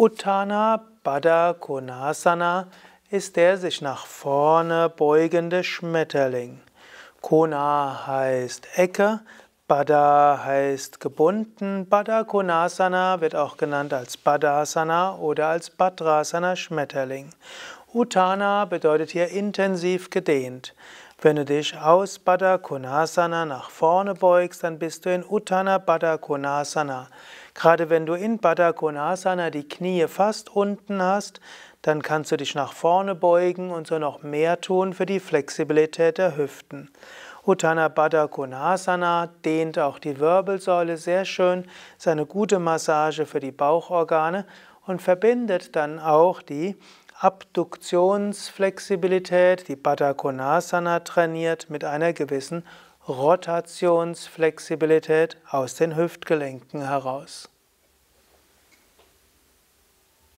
Utthana Baddha Konasana ist der sich nach vorne beugende Schmetterling. Kona heißt Ecke, Baddha heißt gebunden. Baddha Konasana wird auch genannt als Baddhasana oder als Bhadrasana Schmetterling. Utthana bedeutet hier intensiv gedehnt. Wenn du dich aus Baddha Konasana nach vorne beugst, dann bist du in Utthana Baddha Konasana. Gerade wenn du in Baddha Konasana die Knie fast unten hast, dann kannst du dich nach vorne beugen und so noch mehr tun für die Flexibilität der Hüften. Utthana Baddha Konasana dehnt auch die Wirbelsäule sehr schön, ist eine gute Massage für die Bauchorgane und verbindet dann auch die Abduktionsflexibilität, die Baddha Konasana trainiert mit einer gewissen Rotationsflexibilität aus den Hüftgelenken heraus.